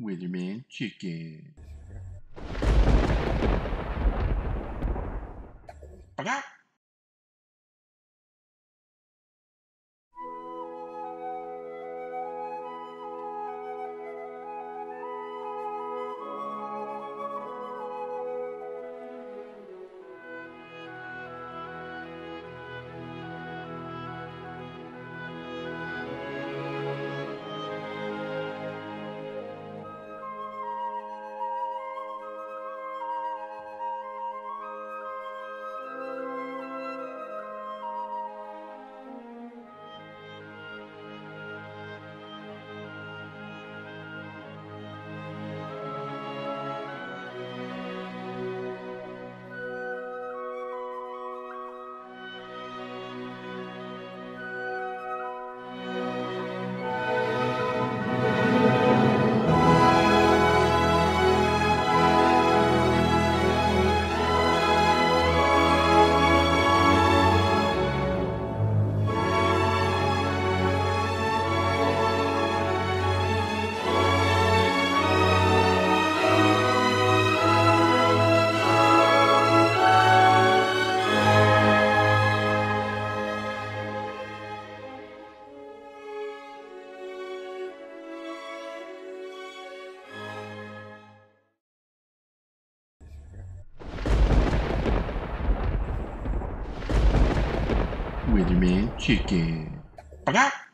Weatherman Chicken. Baka! Weatherman Chicken. Baka!